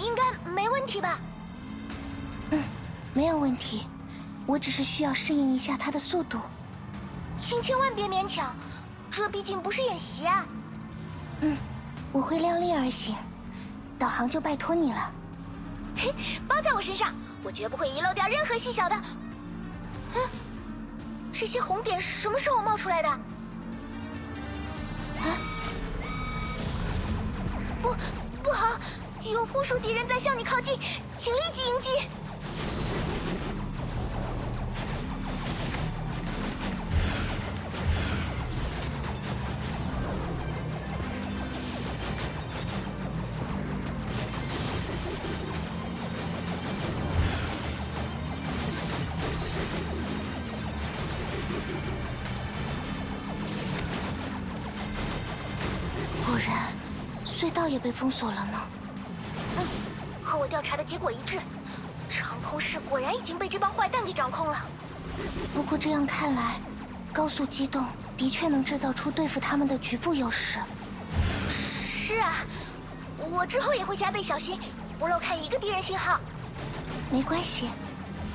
应该没问题吧？嗯，没有问题。我只是需要适应一下它的速度。请千万别勉强，这毕竟不是演习啊。嗯，我会量力而行。导航就拜托你了。嘿，包在我身上，我绝不会遗漏掉任何细小的。嗯，这些红点什么时候冒出来的？啊！不，有附属敌人在向你靠近，请立即迎击。果然隧道也被封锁了呢。嗯，和我调查的结果一致，长空市果然已经被这帮坏蛋给掌控了。不过这样看来，高速机动的确能制造出对付他们的局部优势。是啊，我之后也会加倍小心，不漏看一个敌人信号。没关系，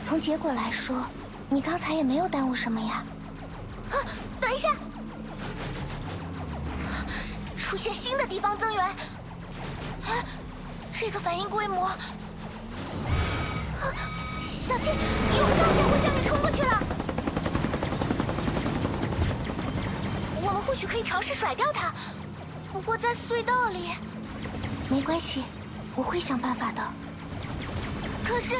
从结果来说，你刚才也没有耽误什么呀。啊，等一下。出现新的敌方增援，啊，这个反应规模，啊，小心，有个大家伙向你冲过去了。我们或许可以尝试甩掉它，不过在隧道里，没关系，我会想办法的。可是，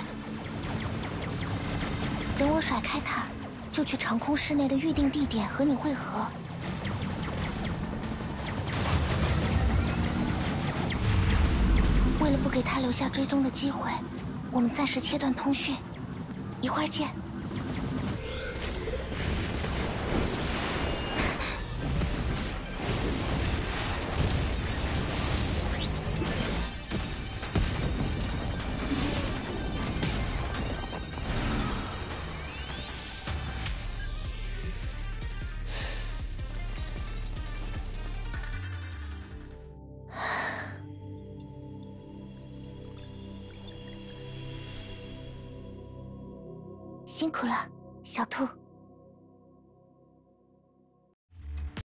等我甩开它，就去长空室内的预定地点和你会合。为了不给他留下追踪的机会，我们暂时切断通讯，一会儿见。辛苦了，小兔。